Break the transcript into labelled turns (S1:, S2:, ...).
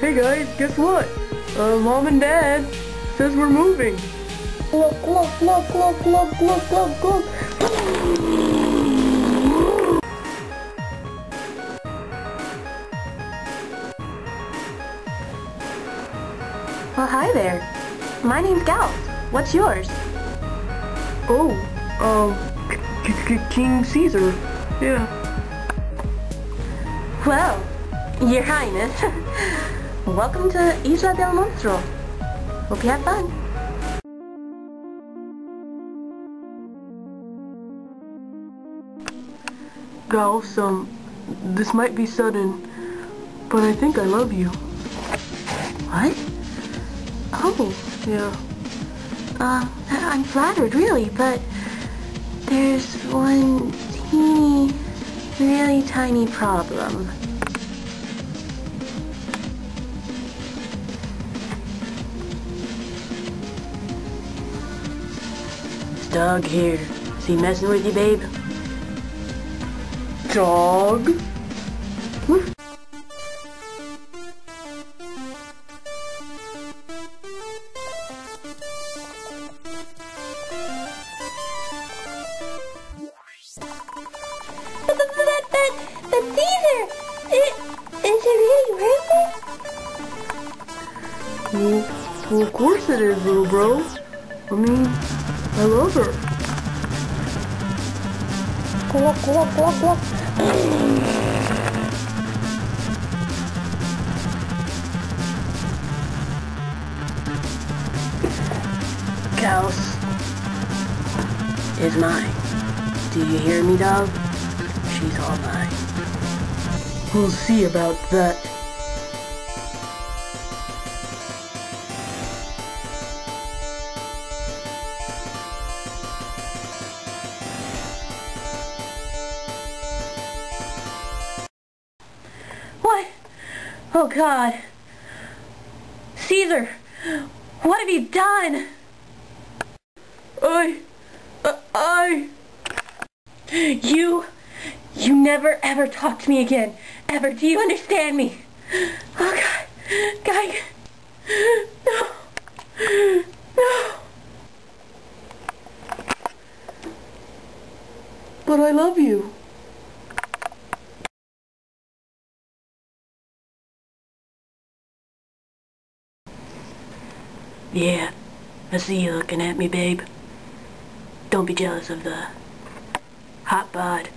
S1: Hey guys, guess what? Uh, Mom and Dad says we're moving.
S2: Glug, glug, glug, glug, glug, glug, glug, glug.
S3: Well, hi there. My name's Gal. What's yours?
S1: Oh, um, K King Caesar. Yeah.
S3: Well, Your Highness. Welcome to Isla del Monstro. Hope you have fun.
S1: Gyaos, um, this might be sudden, but I think I love you.
S3: What? Oh,
S1: Yeah.
S3: uh, I'm flattered, really, but there's one teeny, really tiny problem.
S1: Doug here. Is he messing with you, babe? Dog? Well, well, of course it is, little bro. I mean, I love her.
S2: Glug, glug, glug, glug.
S1: Gyaos is mine. Do you hear me, dog? She's all mine. We'll see about that.
S3: Oh God. Caesar, what have you done?
S1: I, I,
S3: You, you never ever talk to me again. Ever. Do you understand me? Oh God. God. No. No.
S1: but I love you. Yeah, I see you looking at me, babe. Don't be jealous of the hot bod.